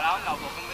然后老婆跟